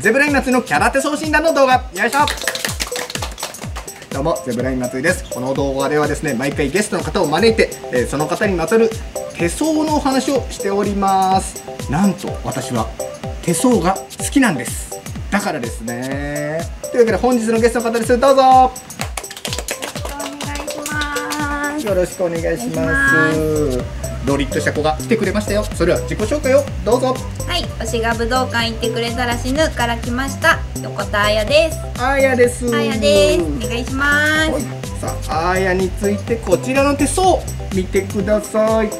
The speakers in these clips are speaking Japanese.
ゼブライン祭りのキャラ手送信団の動画。よいしょ。どうもゼブライン祭りです。この動画ではですね毎回ゲストの方を招いて、えーその方にまつわる手相のお話をしております。なんと私は手相が好きなんです。だからですね。というわけで本日のゲストの方です。どうぞ。お願いします。よろしくお願いしますロリッとした子が来てくれましたよそれでは自己紹介をどうぞはい、推しが武道館行ってくれたら死ぬから来ました。横田彩です。あやですあやです。お願いしまはいす。さあ、あーやについてこちらの手相見てください。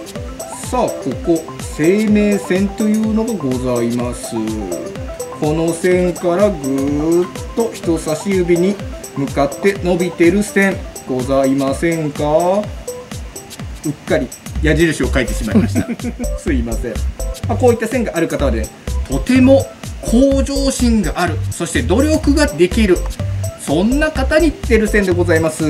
さあ、ここ生命線というのがございます。この線からぐーっと人差し指に向かって伸びてる線ございませんか？うっかり矢印を書いてしまいました。すいません。まあ、こういった線がある方はね、とても向上心がある、そして努力ができる、そんな方に出る線でございます。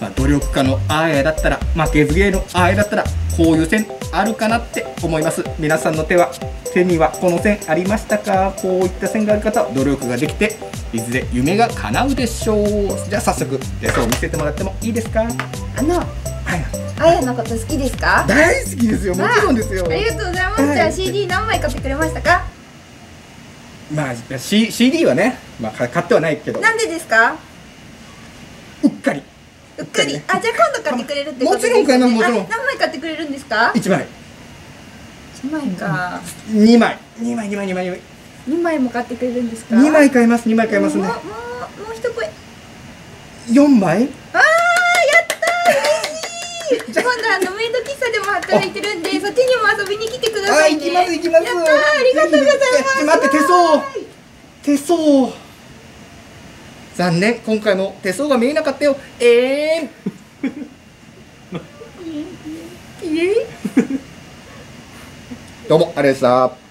まあ、努力家のあーやだったら、負けず芸のあーやだったら、こういう線あるかなって思います。皆さんの手は、手にはこの線ありましたか？こういった線がある方は努力ができて、いずれ夢が叶うでしょう。じゃあ早速、手相を見せてもらってもいいですか？あの、はい。あやのこと好きですか？大好きですよ。もちろんですよ。ありがとうございます。はいじゃあ CD 何枚買ってくれましたか？まあ、C、CD はね、まあ、か買ってはないけど、なんでですか？うっかり。うっかり。あ、じゃあ今度買ってくれるってことですよねもちろん買いますもちろんあ何枚買ってくれるんですか？1枚。一枚か。2枚。2枚、2枚、2枚、2枚。二枚も買ってくれるんですか？2枚買います、2枚買いますねもう。もうもう一声。4枚あーやったー嬉しい 今度あのメイド喫茶でも働いてるんでそっちにも遊びに来てくだあ、さいね行きます、行きます。やったーありがとうございますえ待って、手相。手相。残念、今回も手相が見えなかったよ。えーん。どうも、ありがとうございました。